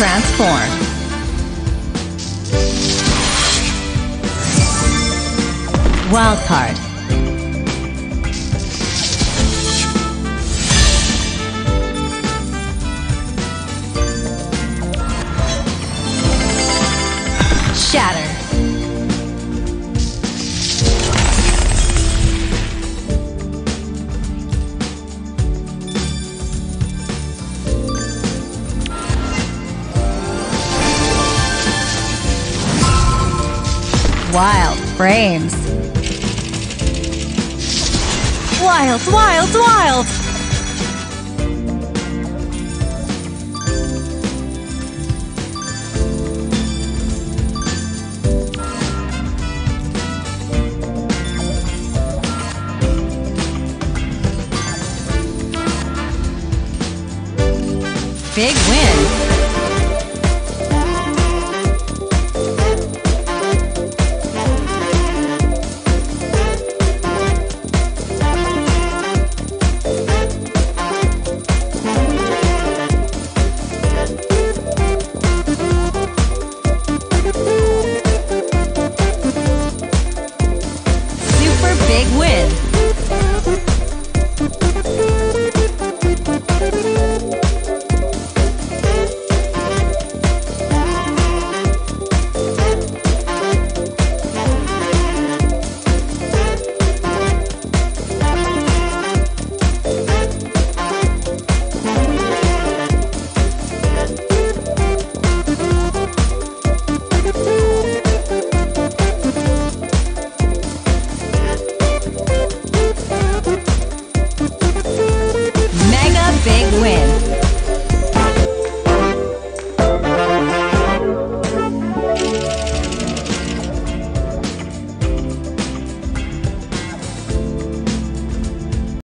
Transform. Wild card. Shatter. Wild frames. Wild, wild, wild! Big win!